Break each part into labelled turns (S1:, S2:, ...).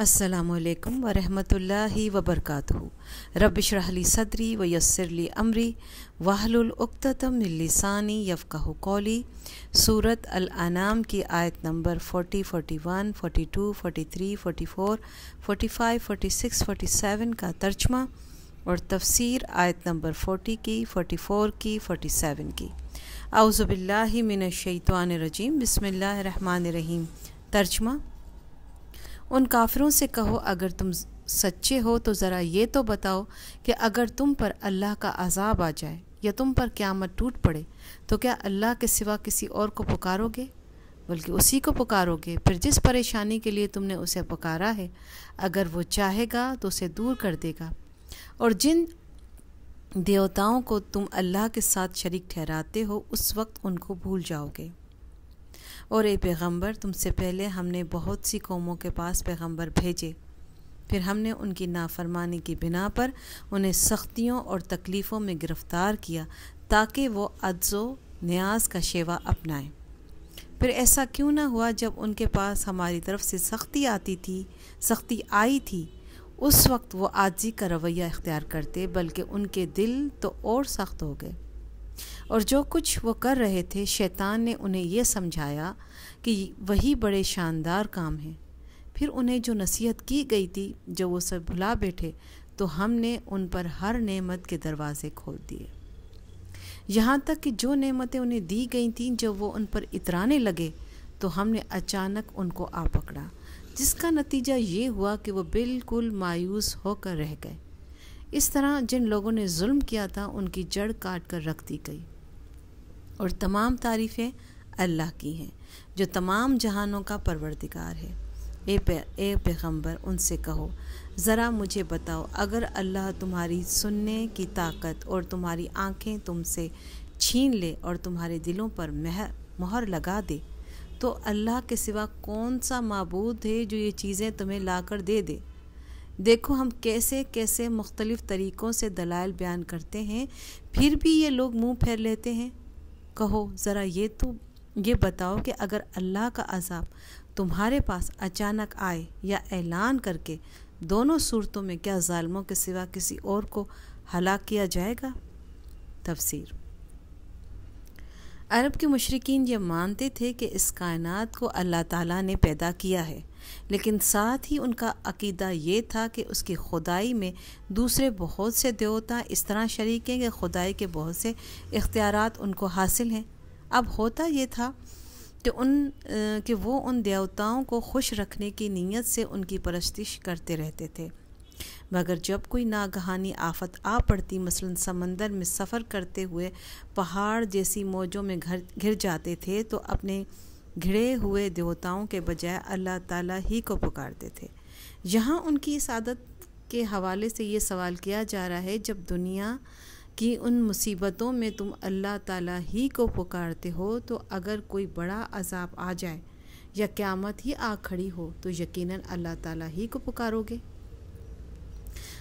S1: असलकम वरहमतुल्लाहि वबरकातुहू रबिश रहली सदरी व यस्सरली अमरी वाहलुलउक्ततम लिसानी यफ़क़हु कौली सूरत अनाम की आयत नंबर 40, 41, 42, 43, 44, 45, 46, 47 का तर्जमा और तफसीर आयत नंबर 40 की 44 की 47 की आउज़बिल्लिमिनशैतवानरजीम बसमीम तर्जमा उन काफिरों से कहो, अगर तुम सच्चे हो तो ज़रा ये तो बताओ कि अगर तुम पर अल्लाह का अजाब आ जाए या तुम पर क़्यामत टूट पड़े तो क्या अल्लाह के सिवा किसी और को पुकारोगे? बल्कि उसी को पुकारोगे। फिर जिस परेशानी के लिए तुमने उसे पुकारा है, अगर वो चाहेगा तो उसे दूर कर देगा। और जिन देवताओं को तुम अल्लाह के साथ शरीक ठहराते हो, उस वक्त उनको भूल जाओगे। और ए पैगंबर, तुमसे पहले हमने बहुत सी कौमों के पास पैगंबर भेजे। फिर हमने उनकी नाफरमानी की बिना पर उन्हें सख्तियों और तकलीफ़ों में गिरफ़्तार किया, ताकि वो अज्जो न्याज का शेवा अपनाएँ। फिर ऐसा क्यों ना हुआ, जब उनके पास हमारी तरफ़ से सख्ती आती थी, सख्ती आई थी, उस वक्त वो आजी का रवैया इख्तियार करते, बल्कि उनके दिल तो और सख्त हो गए। और जो कुछ वो कर रहे थे, शैतान ने उन्हें यह समझाया कि वही बड़े शानदार काम हैं। फिर उन्हें जो नसीहत की गई थी, जो वो सब भुला बैठे तो हमने उन पर हर नेमत के दरवाज़े खोल दिए। यहाँ तक कि जो नेमतें उन्हें दी गई थीं जब वो उन पर इतराने लगे तो हमने अचानक उनको आ पकड़ा, जिसका नतीजा ये हुआ कि वो बिल्कुल मायूस होकर रह गए। इस तरह जिन लोगों ने जुल्म किया था, उनकी जड़ काट कर रख दी गई। और तमाम तारीफ़ें अल्लाह की हैं, जो तमाम जहानों का परवरदिगार है। ए पे, ए पैगंबर उनसे कहो, ज़रा मुझे बताओ, अगर अल्लाह तुम्हारी सुनने की ताकत और तुम्हारी आँखें तुमसे छीन ले और तुम्हारे दिलों पर महर, मोहर लगा दे तो अल्लाह के सिवा कौन सा मबूद है जो ये चीज़ें तुम्हें ला कर दे दे? देखो हम कैसे कैसे मुख्तलिफ़ तरीक़ों से दलाइल बयान करते हैं, फिर भी ये लोग मुँह फेर लेते हैं। कहो, ज़रा ये तो ये बताओ कि अगर अल्लाह का अजाब तुम्हारे पास अचानक आए या ऐलान करके दोनों सूरतों में क्या ालमों के सिवा किसी और को हलाक किया जाएगा? तफसीर। अरब के मुशरकिन ये मानते थे कि इस कायनात को अल्लाह ताला ने पैदा किया है, लेकिन साथ ही उनका अकीदा ये था कि उसकी खुदाई में दूसरे बहुत से देवता इस तरह शरीक हैं कि खुदाई के बहुत से इख्तियार उनको हासिल हैं। अब होता ये था कि उन कि वो उन देवताओं को खुश रखने की नीयत से उनकी परस्तिश करते रहते थे। मगर जब कोई नागहानी आफत आ पड़ती, मसलन समंदर में सफ़र करते हुए पहाड़ जैसी मौजों में घर, घिर जाते थे तो अपने घिरे हुए देवताओं के बजाय अल्लाह ताला ही को पुकारते थे। यहाँ उनकी इस आदत के हवाले से ये सवाल किया जा रहा है, जब दुनिया की उन मुसीबतों में तुम अल्लाह ताला ही को पुकारते हो तो अगर कोई बड़ा अजाब आ जाए या क़्यामत ही आ खड़ी हो तो यकीनन अल्लाह ताला ही को पुकारोगे।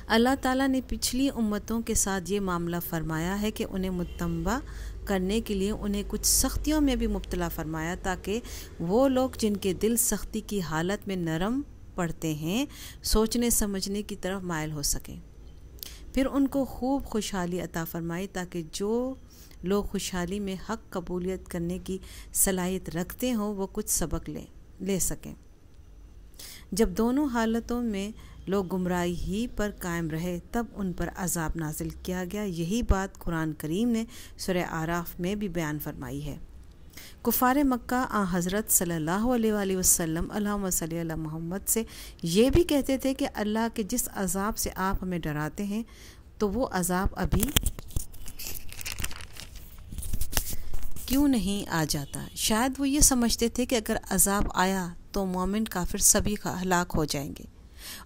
S1: अल्लाह ताला ने पिछली उम्मतों के साथ ये मामला फरमाया है कि उन्हें मुतम्बा करने के लिए उन्हें कुछ सख्तियों में भी मुबतला फरमाया ताकि वो लोग जिनके दिल सख्ती की हालत में नरम पड़ते हैं, सोचने समझने की तरफ़ मायल हो सकें। फिर उनको खूब खुशहाली अता फरमाई ताकि जो लोग खुशहाली में हक कबूलियत करने की सलाहियत रखते हों, वो कुछ सबक लें, ले सकें। जब दोनों हालतों में लोग गुमराही ही पर कायम रहे, तब उन पर अजाब नाजिल किया गया। यही बात कुरान करीम ने सुर आराफ में भी बयान फरमाई है। कुफ़ार मक्का आ हज़रत सल्लल्लाहु अलैहि वसल्लम मोहम्मद से ये भी कहते थे कि अल्लाह के जिस अजाब से आप हमें डराते हैं तो वो अजाब अभी क्यों नहीं आ जाता? शायद वो ये समझते थे कि अगर अजाब आया तो मोमिन काफिर सभी हलाक हो जाएँगे।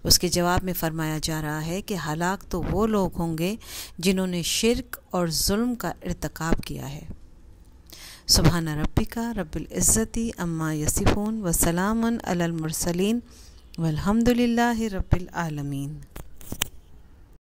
S1: उसके जवाब में फरमाया जा रहा है कि हलाक तो वो लोग होंगे जिन्होंने शिरक और जुल्म का इरतकब किया है। सुबहाना रबिका रबुल्ज़ती अम्मा यसिफ़ून वसलामन अलमरसलिन वलहमदिल्ला रब्बिल आलमीन।